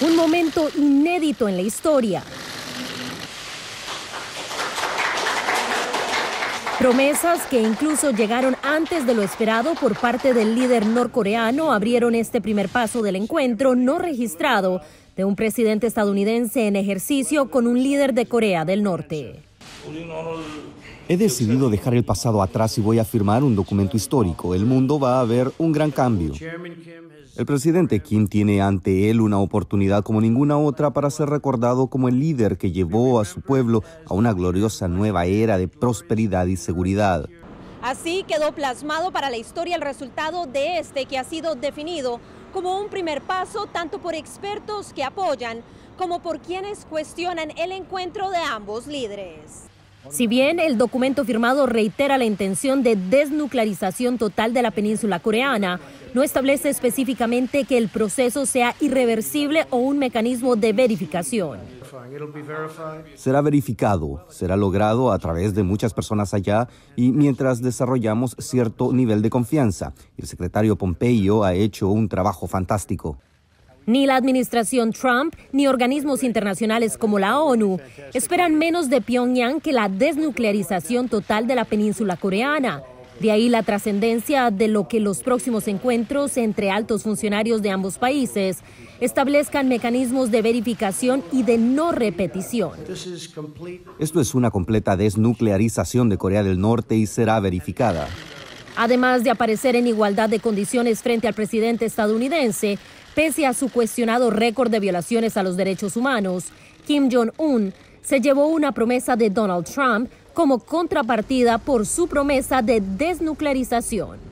Un momento inédito en la historia. Promesas que incluso llegaron antes de lo esperado por parte del líder norcoreano abrieron este primer paso del encuentro no registrado de un presidente estadounidense en ejercicio con un líder de Corea del Norte. He decidido dejar el pasado atrás y voy a firmar un documento histórico. El mundo va a ver un gran cambio. El presidente Kim tiene ante él una oportunidad como ninguna otra para ser recordado como el líder que llevó a su pueblo a una gloriosa nueva era de prosperidad y seguridad. Así quedó plasmado para la historia el resultado de este que ha sido definido como un primer paso tanto por expertos que apoyan como por quienes cuestionan el encuentro de ambos líderes. Si bien el documento firmado reitera la intención de desnuclearización total de la península coreana, no establece específicamente que el proceso sea irreversible o un mecanismo de verificación. Será verificado, será logrado a través de muchas personas allá y mientras desarrollamos cierto nivel de confianza. El secretario Pompeo ha hecho un trabajo fantástico. Ni la administración Trump ni organismos internacionales como la ONU esperan menos de Pyongyang que la desnuclearización total de la península coreana. De ahí la trascendencia de lo que los próximos encuentros entre altos funcionarios de ambos países establezcan mecanismos de verificación y de no repetición. Esto es una completa desnuclearización de Corea del Norte y será verificada. Además de aparecer en igualdad de condiciones frente al presidente estadounidense, Pese a su cuestionado récord de violaciones a los derechos humanos, Kim Jong-un se llevó una promesa de Donald Trump como contrapartida por su promesa de desnuclearización.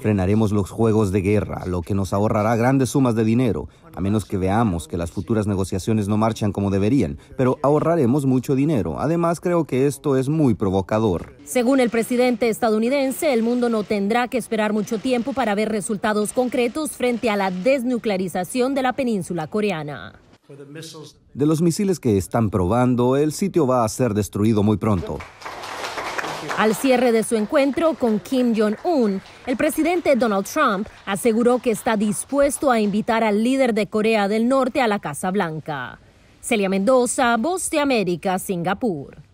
Frenaremos los juegos de guerra, lo que nos ahorrará grandes sumas de dinero, a menos que veamos que las futuras negociaciones no marchan como deberían, pero ahorraremos mucho dinero. Además, creo que esto es muy provocador. Según el presidente estadounidense, el mundo no tendrá que esperar mucho tiempo para ver resultados concretos frente a la desnuclearización de la península coreana. De los misiles que están probando, el sitio va a ser destruido muy pronto. Al cierre de su encuentro con Kim Jong-un, el presidente Donald Trump aseguró que está dispuesto a invitar al líder de Corea del Norte a la Casa Blanca. Celia Mendoza, Voz de América, Singapur.